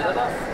觉得呢？